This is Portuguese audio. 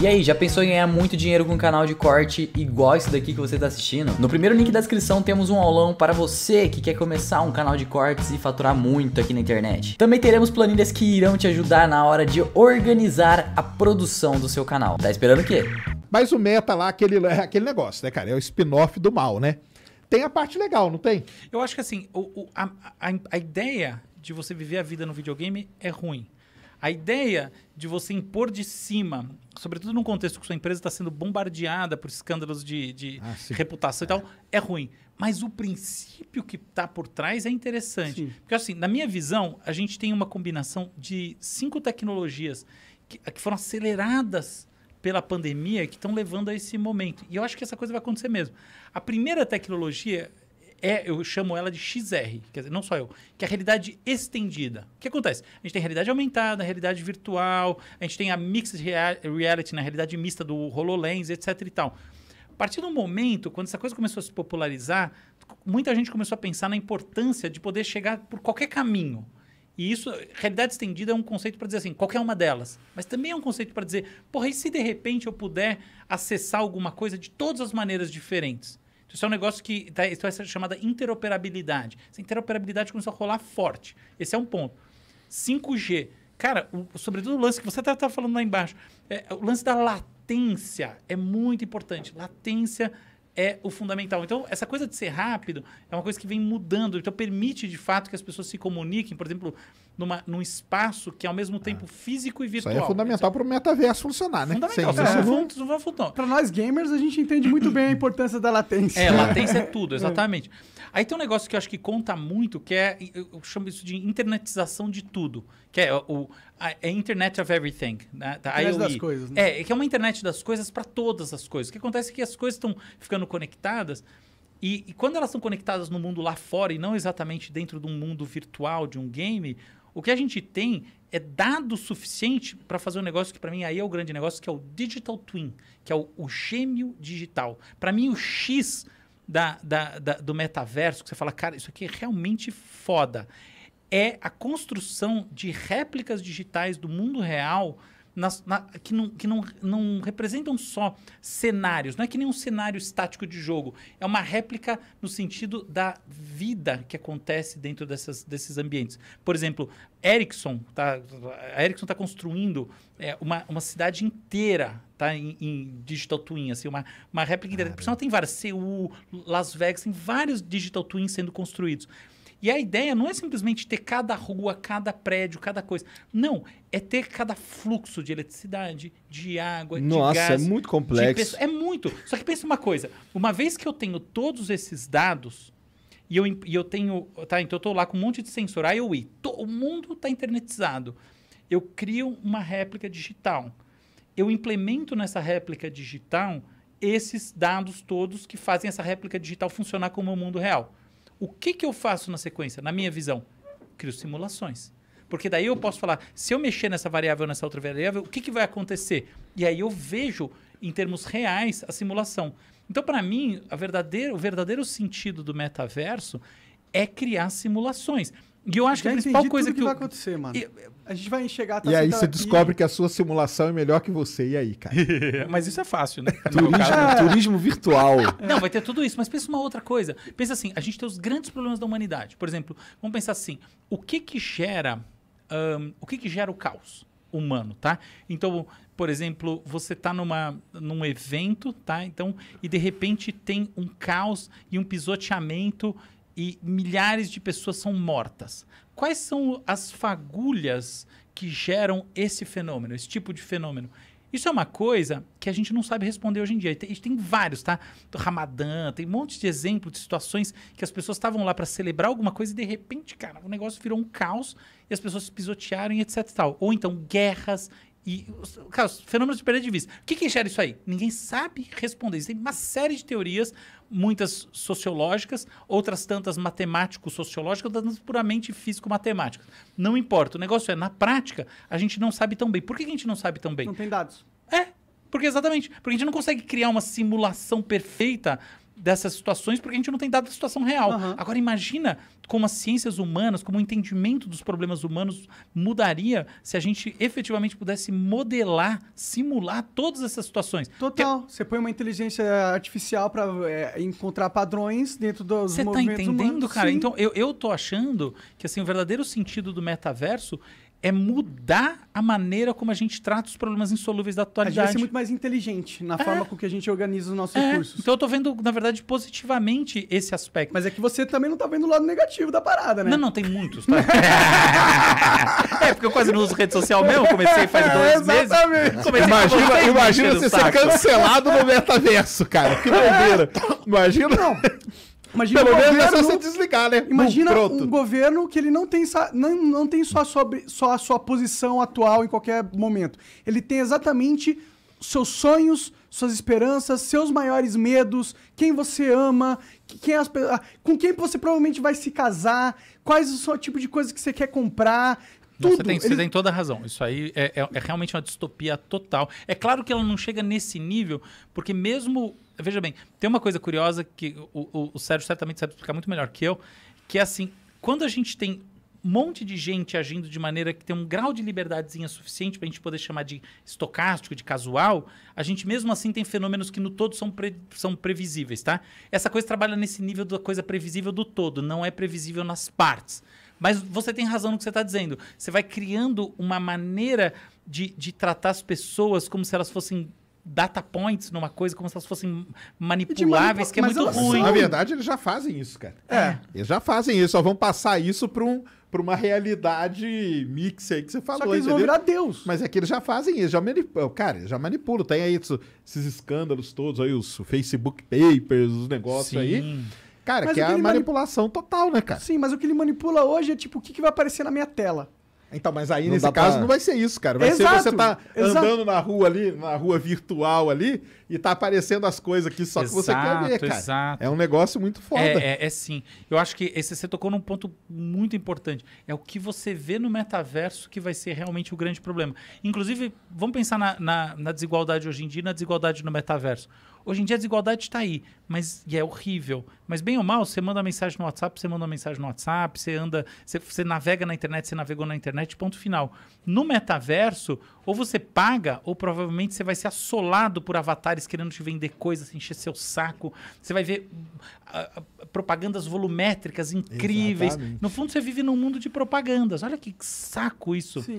E aí, já pensou em ganhar muito dinheiro com um canal de corte igual esse daqui que você está assistindo? No primeiro link da descrição temos um aulão para você que quer começar um canal de cortes e faturar muito aqui na internet. Também teremos planilhas que irão te ajudar na hora de organizar a produção do seu canal. Tá esperando o quê? Mas o meta lá, aquele, é aquele negócio, né, cara? É o spin-off do mal, né? Tem a parte legal, não tem? Eu acho que assim, o, o, a, a, a ideia de você viver a vida no videogame é ruim. A ideia de você impor de cima, sobretudo num contexto que sua empresa está sendo bombardeada por escândalos de, de ah, reputação e tal, é ruim. Mas o princípio que está por trás é interessante. Sim. Porque, assim, na minha visão, a gente tem uma combinação de cinco tecnologias que, que foram aceleradas pela pandemia que estão levando a esse momento. E eu acho que essa coisa vai acontecer mesmo. A primeira tecnologia é, eu chamo ela de XR, quer dizer, não só eu, que é a realidade estendida. O que acontece? A gente tem realidade aumentada, realidade virtual, a gente tem a mixed reality, na realidade mista do HoloLens, etc e tal. A partir do momento, quando essa coisa começou a se popularizar, muita gente começou a pensar na importância de poder chegar por qualquer caminho. E isso, realidade estendida é um conceito para dizer assim, qualquer uma delas. Mas também é um conceito para dizer, porra, e se de repente eu puder acessar alguma coisa de todas as maneiras diferentes? Isso é um negócio que tá, isso ser chamada interoperabilidade. Essa interoperabilidade começou a rolar forte. Esse é um ponto. 5G. Cara, o, sobretudo o lance que você está tá falando lá embaixo, é, o lance da latência é muito importante. Latência é o fundamental. Então, essa coisa de ser rápido é uma coisa que vem mudando. Então, permite, de fato, que as pessoas se comuniquem, por exemplo, numa, num espaço que é ao mesmo tempo ah. físico e virtual. Isso aí é fundamental para o metaverso funcionar, né? Fundamental. Sem é, não, não vai funcionar. Para nós gamers, a gente entende muito bem a importância da latência. É, latência é tudo, exatamente. É. Aí tem um negócio que eu acho que conta muito, que é, eu chamo isso de internetização de tudo, que é o a, é Internet of Everything, né? da internet IOE. das coisas, né? É, que é uma internet das coisas para todas as coisas. O que acontece é que as coisas estão ficando conectadas e, e, quando elas estão conectadas no mundo lá fora e não exatamente dentro de um mundo virtual, de um game, o que a gente tem é dado suficiente para fazer um negócio que para mim aí é o grande negócio, que é o Digital Twin, que é o, o gêmeo digital. Para mim o X da, da, da, do metaverso, que você fala, cara, isso aqui é realmente foda, é a construção de réplicas digitais do mundo real nas, na, que, não, que não, não representam só cenários, não é que nem um cenário estático de jogo, é uma réplica no sentido da vida que acontece dentro dessas, desses ambientes. Por exemplo, Ericsson, tá, a Ericsson está construindo é, uma, uma cidade inteira tá, em, em, digital twin, assim, uma, uma réplica inteira. Por sinal, tem várias, Seul, Las Vegas, tem vários digital twins sendo construídos. E a ideia não é simplesmente ter cada rua, cada prédio, cada coisa. Não, é ter cada fluxo de eletricidade, de água, Nossa, de gás. Nossa, é muito complexo. É muito. Só que pensa uma coisa, uma vez que eu tenho todos esses dados e eu, e eu tenho, tá, então eu estou lá com um monte de sensor IoE, to, o mundo está internetizado. Eu crio uma réplica digital. Eu implemento nessa réplica digital esses dados todos que fazem essa réplica digital funcionar como o mundo real. O que, que eu faço na sequência? Na minha visão, crio simulações. Porque daí eu posso falar, se eu mexer nessa variável, nessa outra variável, o que, que vai acontecer? E aí eu vejo, em termos reais, a simulação. Então, para mim, o verdadeiro sentido do metaverso é criar simulações. E eu acho Já que a principal coisa que, que eu... vai acontecer, mano. E, a gente vai enxergar. Tá e aí você aqui. descobre que a sua simulação é melhor que você. E aí, cara? mas isso é fácil, né? turismo, é. turismo virtual. Não, vai ter tudo isso. Mas pensa uma outra coisa. Pensa assim, a gente tem os grandes problemas da humanidade. Por exemplo, vamos pensar assim, o que que gera, um, o que que gera o caos humano, tá? Então, por exemplo, você está numa num evento, tá? Então, e de repente tem um caos e um pisoteamento e milhares de pessoas são mortas. Quais são as fagulhas que geram esse fenômeno, esse tipo de fenômeno? Isso é uma coisa que a gente não sabe responder hoje em dia. Tem, tem vários, tá? Do Ramadã, tem um monte de exemplos de situações que as pessoas estavam lá para celebrar alguma coisa e de repente, cara, o negócio virou um caos e as pessoas se pisotearam e etc tal. Ou então guerras e, cara, os fenômenos de perda de vista. O que, que gera isso aí? Ninguém sabe responder. Existem uma série de teorias, muitas sociológicas, outras tantas matemático-sociológicas, outras puramente físico-matemáticas. Não importa. O negócio é, na prática, a gente não sabe tão bem. Por que a gente não sabe tão bem? Não tem dados. É, porque exatamente. Porque a gente não consegue criar uma simulação perfeita dessas situações porque a gente não tem dado da situação real. Aham. Agora imagina como as ciências humanas, como o entendimento dos problemas humanos mudaria se a gente efetivamente pudesse modelar, simular todas essas situações. Total. Você põe uma inteligência artificial pra é, encontrar padrões dentro dos Você tá movimentos entendendo, humanos. cara? Sim. Então, eu, eu tô achando que assim, o verdadeiro sentido do metaverso é mudar a maneira como a gente trata os problemas insolúveis da a gente vai atualidade. ser muito mais inteligente na forma com que a gente organiza os nossos É, recursos. então eu tô vendo, na verdade, positivamente esse aspecto. Mas é que você também não tá vendo o lado negativo da parada, né? Não, não, tem muitos, tá? é, porque eu quase não uso rede social mesmo, comecei faz dois meses. exatamente. Comecei com Imagina, imagina você ser cancelado no metaverso, cara. Que doideira. Imagina. Imagina Pelo um menos é só governo- você desligar, né? Imagina um governo que ele não tem, não, não tem só, a sua, só a sua posição atual em qualquer momento. Ele tem exatamente seus sonhos, suas esperanças, seus maiores medos, quem você ama, que- quem as ah, com quem você provavelmente vai se casar, quais o seu tipo de coisa que você quer comprar. Tudo. Você tem, você Ele- tem toda a razão. Isso aí é, é- é realmente uma distopia total. É claro que ela não chega nesse nível, porque mesmo. Veja bem, tem uma coisa curiosa que o, o, o Sérgio certamente sabe explicar muito melhor que eu, que é assim, quando a gente tem um monte de gente agindo de maneira que tem um grau de liberdadezinha suficiente para a gente poder chamar de estocástico, de casual, a gente mesmo assim tem fenômenos que no todo são, pre- são previsíveis, tá? Essa coisa trabalha nesse nível da coisa previsível do todo, não é previsível nas partes. Mas você tem razão no que você está dizendo. Você vai criando uma maneira de, de tratar as pessoas como se elas fossem data points numa coisa, como se elas fossem manipuláveis, manipu- que é mas muito elas ruim. Na verdade, eles já fazem isso, cara. É. Eles já fazem isso, só vão passar isso pra, um, pra uma realidade mix aí que você falou, Só que eles vão entendeu? virar Deus. Mas é que eles já fazem isso, já manipulam. Cara, eles já manipulam. Tem aí esses escândalos todos aí, os Facebook Papers, os negócios aí. Cara, Mas que é que a manipulação total, né, cara? Sim, mas o que ele manipula hoje é tipo, o que, que vai aparecer na minha tela? Então, mas aí Não nesse caso pra- não vai ser isso, cara. Vai Exato, ser você tá exato. andando na rua ali, na rua virtual ali, e tá aparecendo as coisas aqui só que você quer ver, Exato, cara. exato. É um negócio muito foda. É, é, é sim. Eu acho que esse, você tocou num ponto muito importante. É o que você vê no metaverso que vai ser realmente o grande problema. Inclusive, vamos pensar na, na- na desigualdade hoje em dia e na desigualdade no metaverso. Hoje em dia a desigualdade está aí, mas e é horrível. Mas bem ou mal, você manda mensagem no WhatsApp, você manda mensagem no WhatsApp, você anda, você, você navega na internet, você navegou na internet, ponto final. No metaverso, ou você paga, ou provavelmente você vai ser assolado por avatares querendo te vender coisas, encher seu saco. Você vai ver ah, ah, propagandas volumétricas incríveis. Exatamente. No fundo, você vive num mundo de propagandas. Olha que saco isso. Sim.